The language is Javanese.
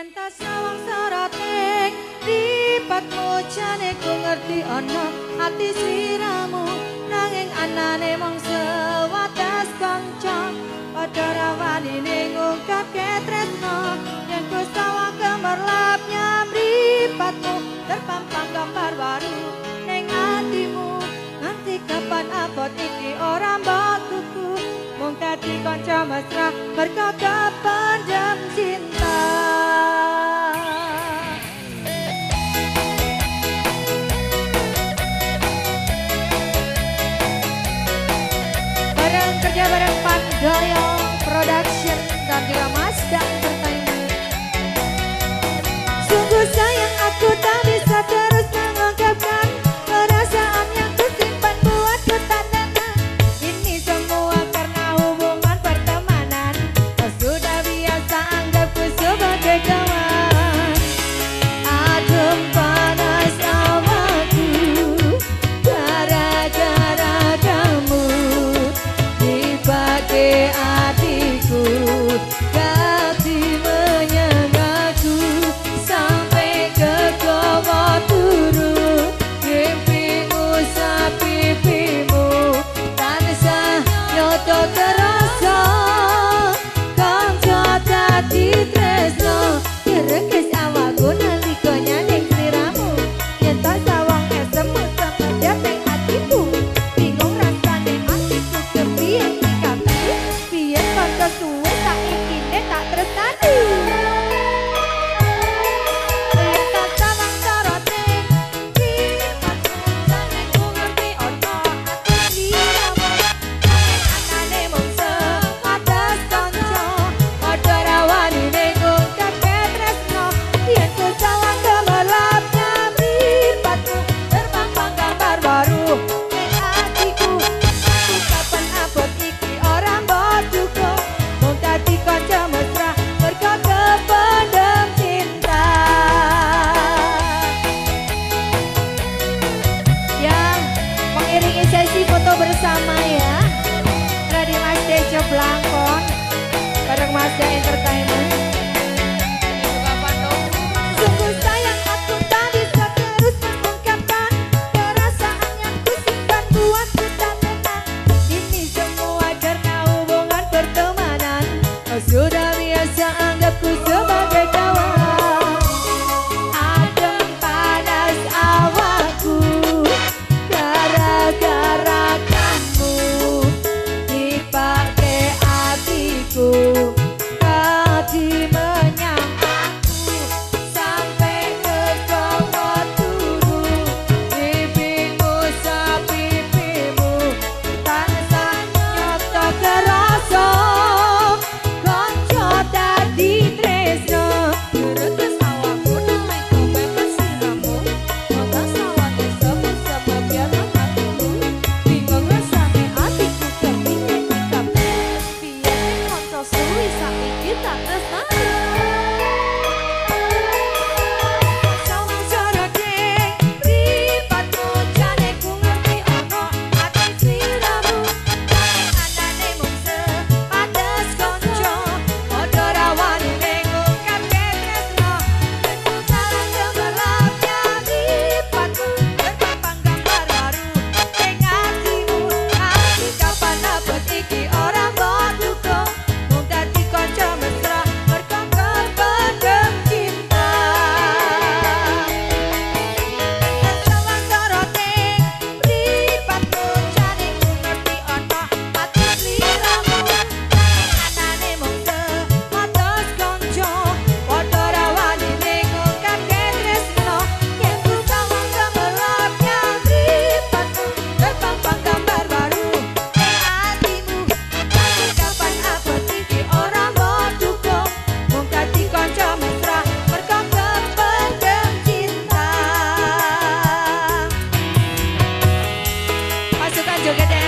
Yen tas nawang sorating Ripat mojane ku ngerti ono Hati siramu. Nanging anane mung sewates kongcong Pada rawan ini ngungkap ketresno Yen ku sawang kembar lap nyam Ripatmu terpampang gambar baru ning hatimu Nanti kapan abot iki ora orang bakuku Mungkati kanca mesra Berkata pandem cinta kerja bareng Pan Production dan juga Mas dan love. 上げて。